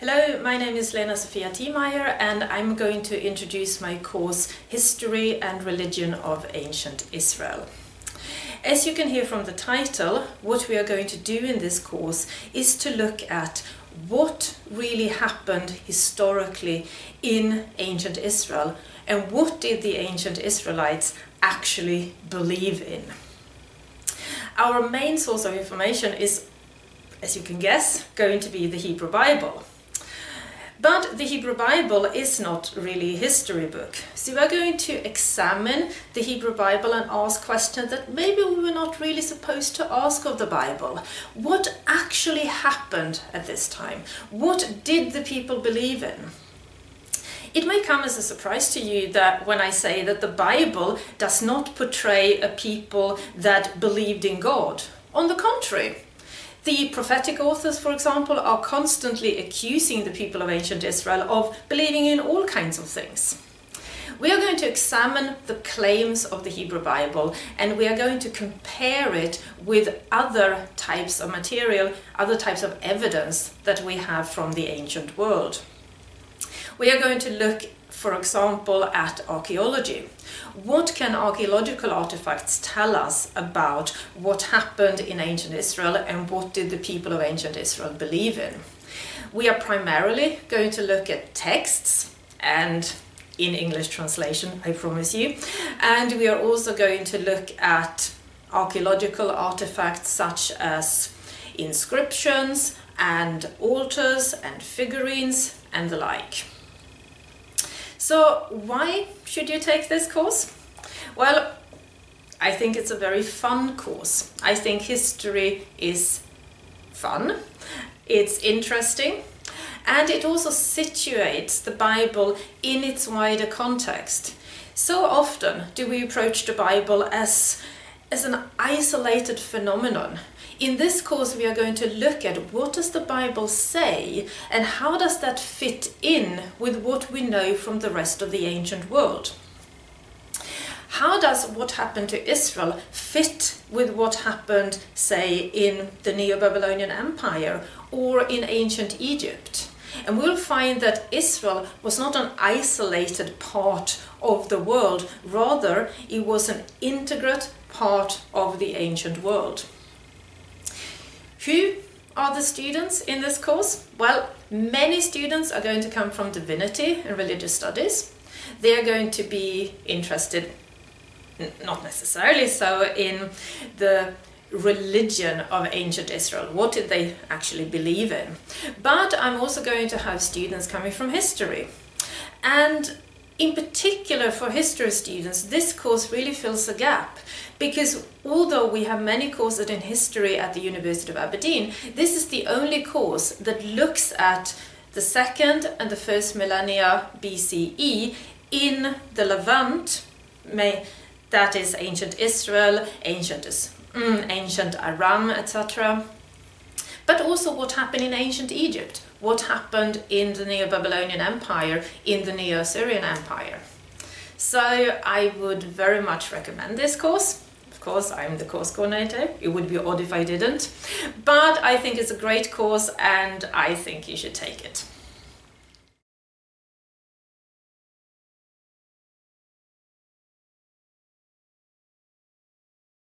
Hello, my name is Lena-Sofia Tiemeyer and I'm going to introduce my course History and Religion of Ancient Israel. As you can hear from the title, what we are going to do in this course is to look at what really happened historically in ancient Israel and what did the ancient Israelites actually believe in. Our main source of information is, as you can guess, going to be the Hebrew Bible. But the Hebrew Bible is not really a history book. So we're going to examine the Hebrew Bible and ask questions that maybe we were not really supposed to ask of the Bible. What actually happened at this time? What did the people believe in? It may come as a surprise to you that when I say that the Bible does not portray a people that believed in God. On the contrary, the prophetic authors, for example, are constantly accusing the people of ancient Israel of believing in all kinds of things. We are going to examine the claims of the Hebrew Bible and we are going to compare it with other types of material, other types of evidence that we have from the ancient world. We are going to look for example, at archaeology. What can archaeological artifacts tell us about what happened in ancient Israel and what did the people of ancient Israel believe in? We are primarily going to look at texts and in English translation, I promise you. And we are also going to look at archaeological artifacts such as inscriptions and altars and figurines and the like. So why should you take this course? Well, I think it's a very fun course. I think history is fun, it's interesting, and it also situates the Bible in its wider context. So often do we approach the Bible as, as an isolated phenomenon in this course we are going to look at what does the Bible say and how does that fit in with what we know from the rest of the ancient world. How does what happened to Israel fit with what happened, say, in the Neo-Babylonian Empire or in ancient Egypt? And we'll find that Israel was not an isolated part of the world, rather it was an integrate part of the ancient world. Who are the students in this course? Well, many students are going to come from divinity and religious studies. They are going to be interested, not necessarily so, in the religion of ancient Israel. What did they actually believe in? But I'm also going to have students coming from history. And in particular for history students, this course really fills a gap because although we have many courses in history at the University of Aberdeen, this is the only course that looks at the second and the first millennia BCE in the Levant, that is ancient Israel, ancient, mm, ancient Aram, etc. But also what happened in ancient Egypt, what happened in the Neo-Babylonian Empire, in the Neo-Assyrian Empire. So I would very much recommend this course. Of course, I'm the course coordinator. It would be odd if I didn't. But I think it's a great course and I think you should take it.